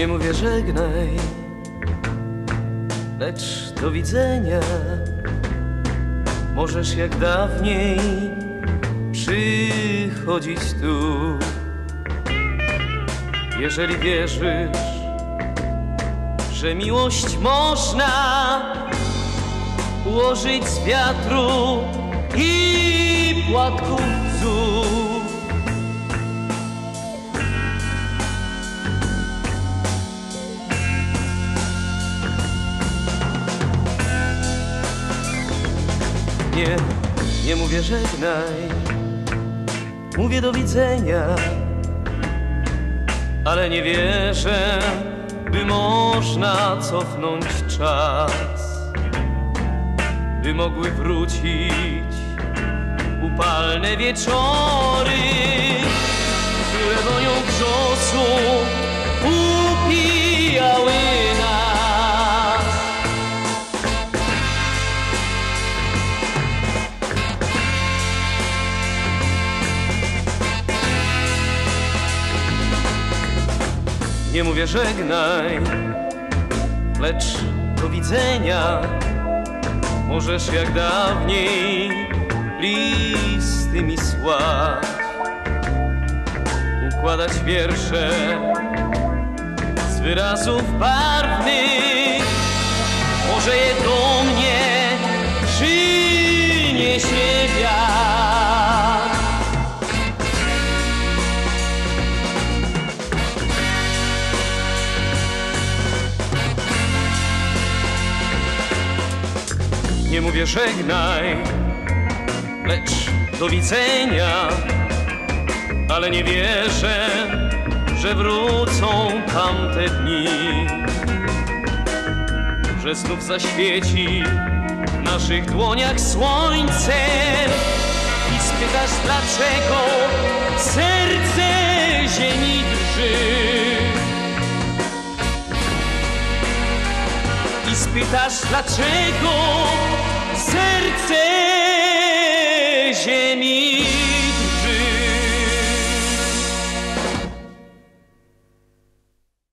Nie mówię żegnaj, lecz do widzenia. Możesz jak dawniej przychodzić tu. Jeżeli wierzysz, że miłość można ułożyć z wiatru i płatków bzów. Nie, nie mówię żegnaj, mówię do widzenia, ale nie wierzę, by można cofnąć czas, by mogły wrócić upalne wieczory, Nie mówię żegnaj, lecz do widzenia. Możesz jak dawniej listy mi słać, układać wiersze z wyrazów barwnych. Może je do mnie Nie mówię żegnaj, lecz do widzenia, ale nie wierzę, że wrócą tamte dni, że znów zaświeci w naszych dłoniach słońce i spytasz dlaczego serce ziemi drży. i spytasz dlaczego serce